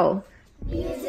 Oh. Music.